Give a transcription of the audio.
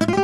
you.